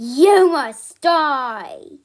You must die.